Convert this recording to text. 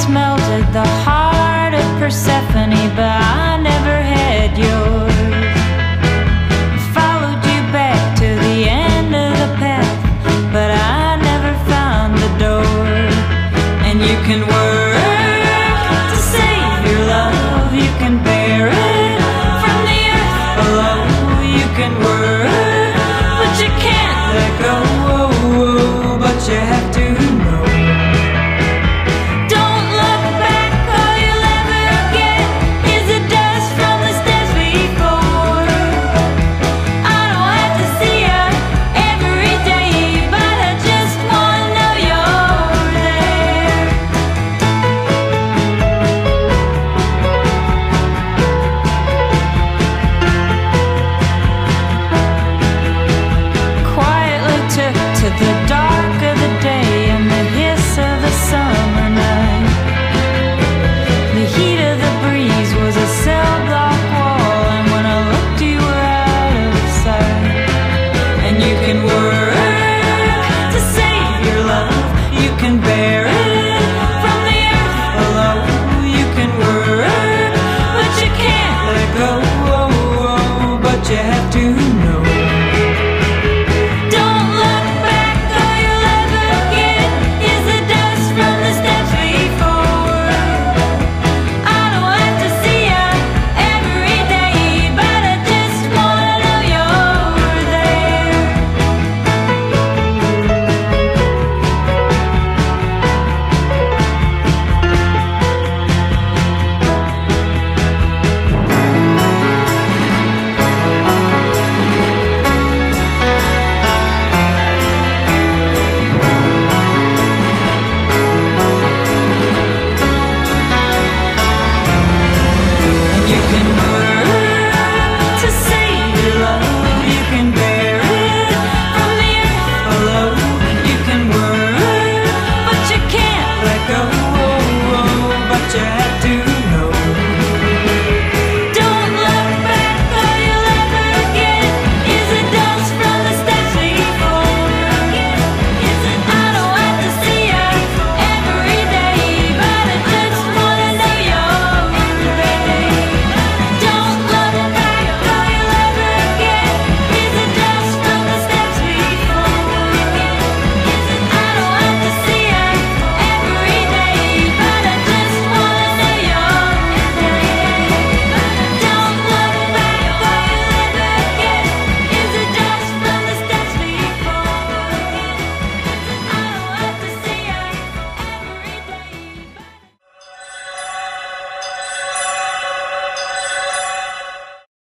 once melted the heart of Persephone, but I never had yours. Followed you back to the end of the path, but I never found the door. And you can